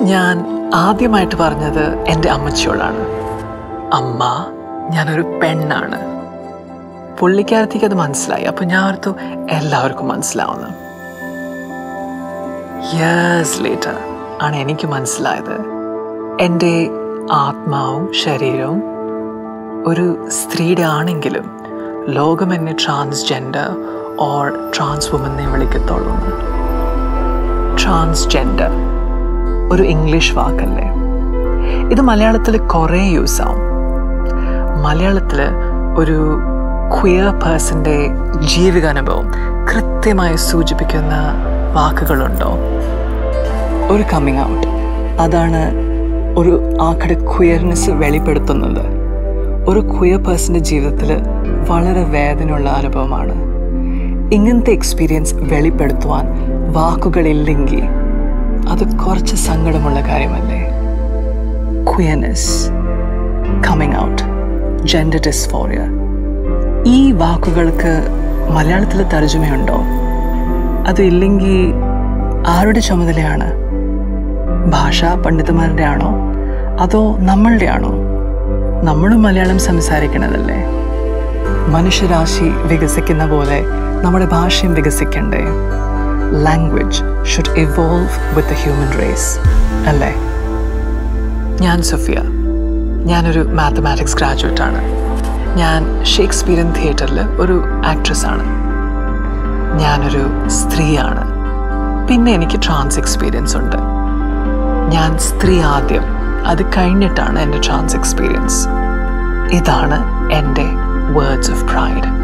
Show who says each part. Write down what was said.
Speaker 1: ഞാൻ ആദ്യമായിട്ട് പറഞ്ഞത് എന്റെ അമ്മച്ചിയോടാണ്. അമ്മ ഞാനൊരു പെണ്ണാണ്. പുള്ളിക്കാരത്തേക്ക് അത് മനസ്സിലായി. അപ്പോൾ ഞാൻ ഓർത്തു എല്ലാവർക്കും മനസ്സിലാവുന്നു. യേഴ്സ് ലേറ്റർ ആണ് എനിക്ക് മനസ്സിലായത്. എന്റെ ആത്മാവും ശരീരവും ഒരു സ്ത്രീയുടെ ആണെങ്കിലും ലോകം എന്നെ ട്രാൻസ്ജെൻഡർ ഓർ ട്രാൻസ് വുമെന്നെ വിളിക്കത്തുള്ളൂ. ട്രാൻസ്ജെൻഡർ ഒരു ഇംഗ്ലീഷ് വാക്കല്ലേ? ഇത് മലയാളത്തിൽ കുറേ യൂസ് ആവും മലയാളത്തിൽ ഒരു ക്വിയർ പേഴ്സന്റെ ജീവിതാനുഭവം കൃത്യമായി സൂചിപ്പിക്കുന്ന വാക്കുകളുണ്ടോ? ഒരു കമ്മിങ് ഔട്ട് അതാണ് ഒരു ആക്കടെ ക്വിയർനെസ് വെളിപ്പെടുത്തുന്നത്. ഒരു ക്വിയർ പേഴ്സന്റെ ജീവിതത്തിൽ വളരെ വേദനയുള്ള അനുഭവമാണ്. ഇങ്ങനത്തെ എക്സ്പീരിയൻസ് വെളിപ്പെടുത്തുവാൻ വാക്കുകളില്ലെങ്കിൽ അത് കുറച്ച് സങ്കടമുള്ള കാര്യമല്ലേ? Queerness coming out gender dysphoria ഈ വാക്കുകൾക്ക് മലയാളത്തിൽ തർജമയുണ്ടോ അത് ഇല്ലെങ്കിൽ ആരുടെ ചുമതലയാണ്? ഭാഷാ പണ്ഡിതന്മാരുടെ ആണോ? അതോ നമ്മളുടെ ആണോ? നമ്മളും മലയാളം സംസാരിക്കണതല്ലേ? മനുഷ്യരാശി വികസിക്കുന്ന പോലെ നമ്മുടെ ഭാഷയും വികസിക്കണ്ടേ? Language should evolve with the human race അല്ലേ? ഞാൻ സൊഫിയ. ഞാനൊരു മാത്തമാറ്റിക്സ് ഗ്രാജുവേറ്റ് ആണ്. ഞാൻ ഷേക്സ്പിയറിൻ തിയേറ്ററിൽ ഒരു ആക്ട്രസ് ആണ്. ഞാനൊരു സ്ത്രീയാണ്. പിന്നെ എനിക്ക് ട്രാൻസ് എക്സ്പീരിയൻസ് ഉണ്ട്. ഞാൻ സ്ത്രീ ആദ്യം. അത് കഴിഞ്ഞിട്ടാണ് എന്റെ ട്രാൻസ് എക്സ്പീരിയൻസ് ഇതാണ് എന്റെ വേർഡ്സ് ഓഫ് പ്രൈഡ്